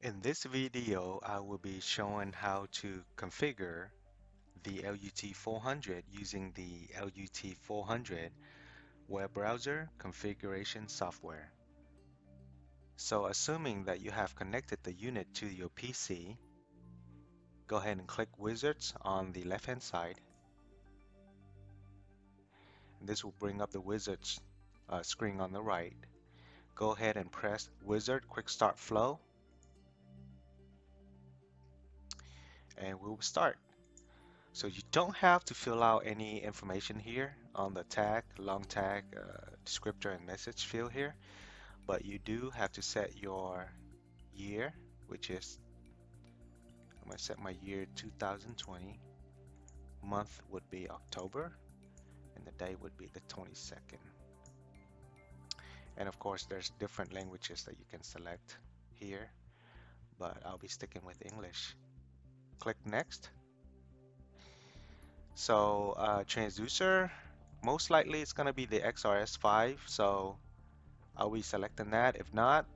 In this video, I will be showing how to configure the LUT400 using the LUT400 web browser configuration software. So assuming that you have connected the unit to your PC, go ahead and click Wizards on the left hand side. This will bring up the Wizards uh, screen on the right. Go ahead and press Wizard Quick Start Flow and we'll start. So you don't have to fill out any information here on the tag, long tag, uh, descriptor and message field here, but you do have to set your year, which is, I'm gonna set my year 2020, month would be October, and the day would be the 22nd. And of course, there's different languages that you can select here, but I'll be sticking with English click next. So uh, transducer, most likely it's going to be the XRS5. So are we selecting that? If not,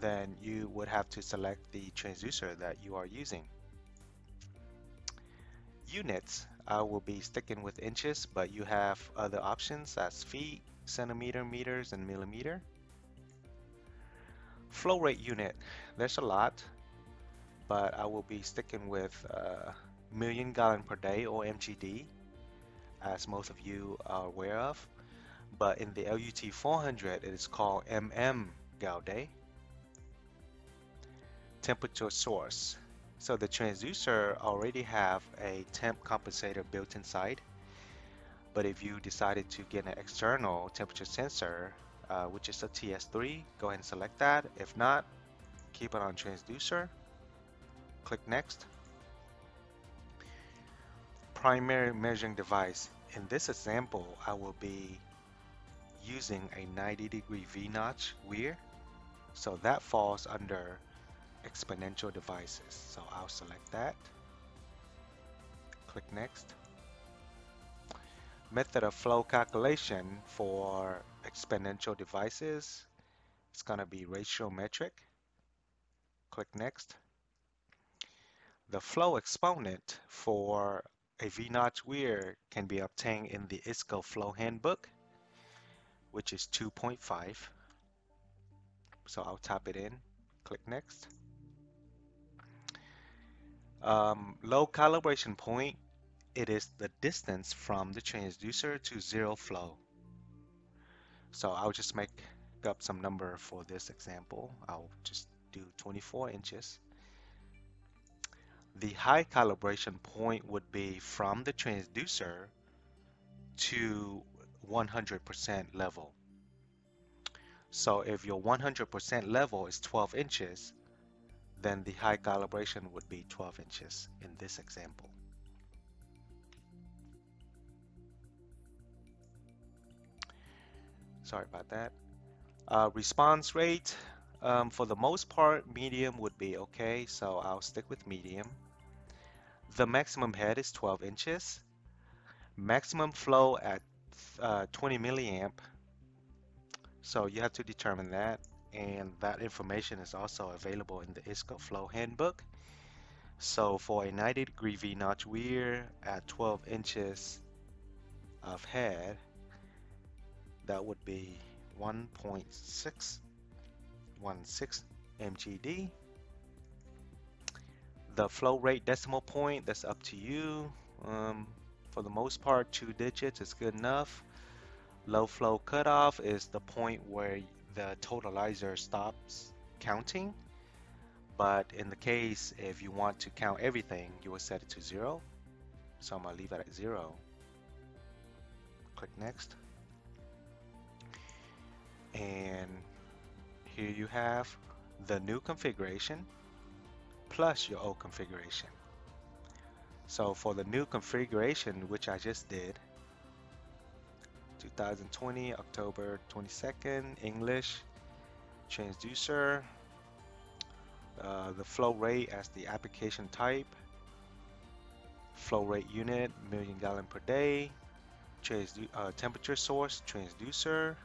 then you would have to select the transducer that you are using. Units, I will be sticking with inches, but you have other options as feet, centimeter, meters, and millimeter. Flow rate unit, there's a lot but I will be sticking with uh, million gallon per day or MGD as most of you are aware of. But in the LUT 400 it is called mm gal day temperature source. So the transducer already have a temp compensator built inside but if you decided to get an external temperature sensor uh, which is a TS3 go ahead and select that. If not keep it on transducer click next. Primary measuring device. In this example, I will be using a 90 degree V-notch weir. So that falls under exponential devices. So I'll select that. Click next. Method of flow calculation for exponential devices. It's going to be ratio metric. Click next. The flow exponent for a V-notch weir can be obtained in the ISCO Flow Handbook, which is 2.5. So I'll type it in, click next. Um, low calibration point, it is the distance from the transducer to zero flow. So I'll just make up some number for this example. I'll just do 24 inches. The high calibration point would be from the transducer to 100% level. So if your 100% level is 12 inches, then the high calibration would be 12 inches in this example. Sorry about that. Uh, response rate, um, for the most part, medium would be okay, so I'll stick with medium. The maximum head is 12 inches. Maximum flow at uh, 20 milliamp. So you have to determine that. And that information is also available in the ISCO Flow Handbook. So for a 90 degree V-notch weir at 12 inches of head, that would be 1.616 MGD the flow rate decimal point that's up to you. Um, for the most part two digits is good enough. Low flow cutoff is the point where the totalizer stops counting. But in the case if you want to count everything you will set it to zero. So I'm gonna leave it at zero. Click next. And here you have the new configuration plus your old configuration. So for the new configuration, which I just did, 2020, October 22nd, English, transducer, uh, the flow rate as the application type, flow rate unit, million gallon per day, uh, temperature source, transducer,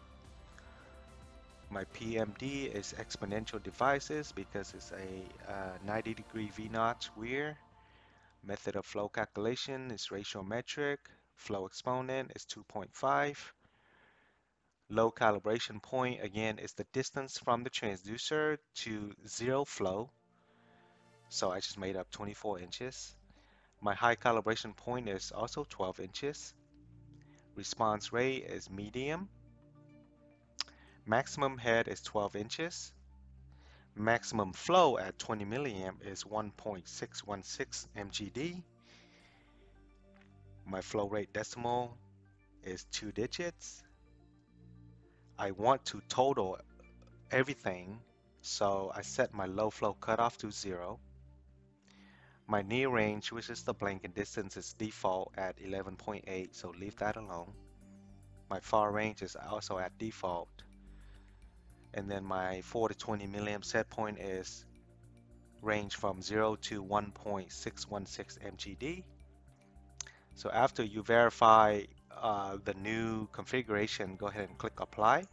My PMD is exponential devices because it's a uh, 90 degree V-notch weir. Method of flow calculation is ratiometric. Flow exponent is 2.5. Low calibration point, again, is the distance from the transducer to zero flow. So I just made up 24 inches. My high calibration point is also 12 inches. Response rate is medium. Maximum head is 12 inches. Maximum flow at 20 milliamp is 1.616 mgd. My flow rate decimal is two digits. I want to total everything, so I set my low flow cutoff to zero. My near range, which is the blanking distance, is default at 11.8, so leave that alone. My far range is also at default. And then my 4 to 20 milliamp set point is range from 0 to 1.616 mgd. So after you verify uh, the new configuration, go ahead and click apply.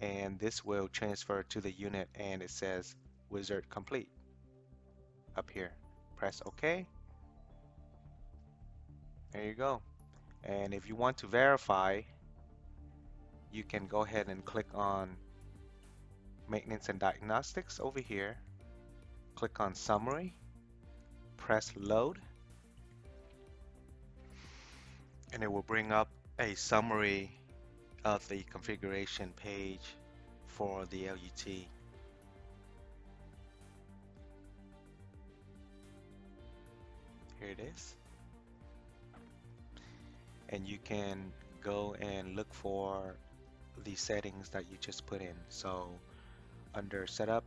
And this will transfer to the unit and it says wizard complete up here. Press OK. There you go. And if you want to verify, you can go ahead and click on maintenance and diagnostics over here. Click on summary press load and it will bring up a summary of the configuration page for the LUT. Here it is. And you can go and look for the settings that you just put in. So under setup,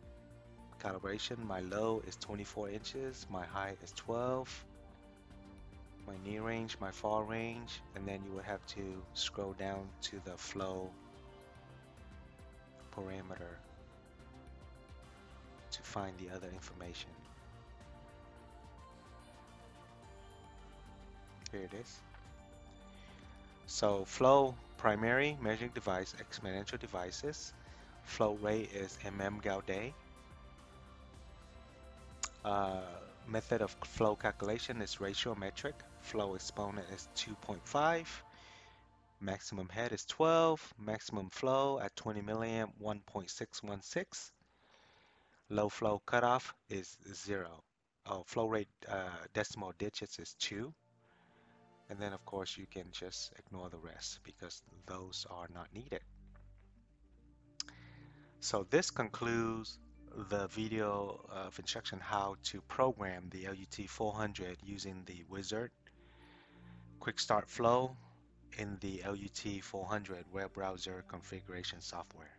calibration. My low is 24 inches, my high is 12, my near range, my far range, and then you would have to scroll down to the flow parameter to find the other information. Here it is. So flow primary measuring device exponential devices. Flow rate is mm gal day. Uh, method of flow calculation is ratiometric. Flow exponent is 2.5. Maximum head is 12. Maximum flow at 20 milliamp 1.616. Low flow cutoff is 0. Oh, flow rate uh, decimal digits is 2. And then of course you can just ignore the rest because those are not needed. So this concludes the video of instruction how to program the LUT400 using the wizard quick start flow in the LUT400 web browser configuration software.